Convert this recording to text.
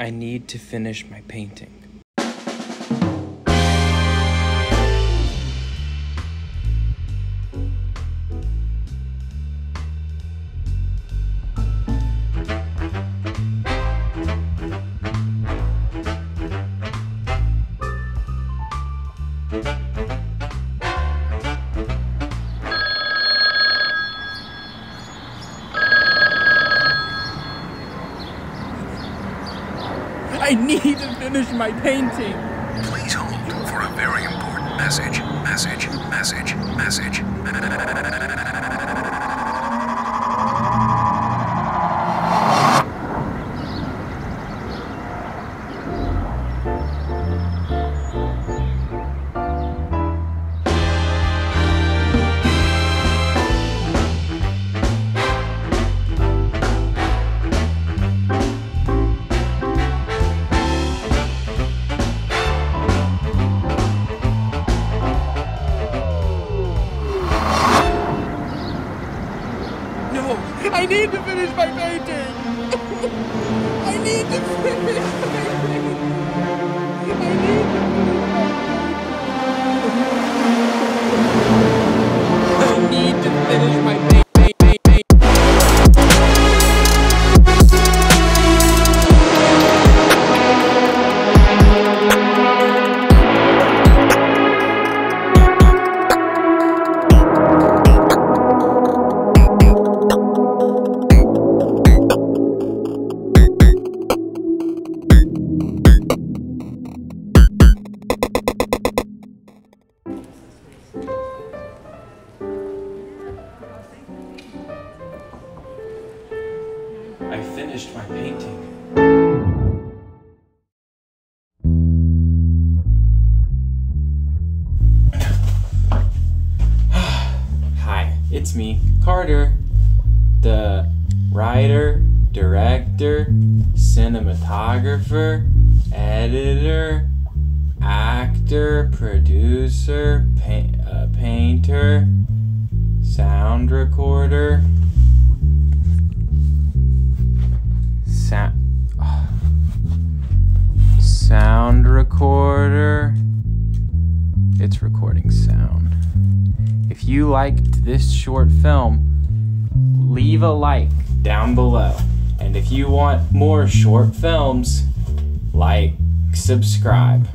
I need to finish my painting. I need to finish my painting. Please hold for a very important message. Message. Message. Message. I need to finish my painting. I need to finish I finished my painting. Hi, it's me, Carter, the writer, director, cinematographer, editor, actor, producer, pa- uh, painter, sound recorder. Sound recorder. It's recording sound. If you liked this short film, leave a like down below. And if you want more short films, like, subscribe.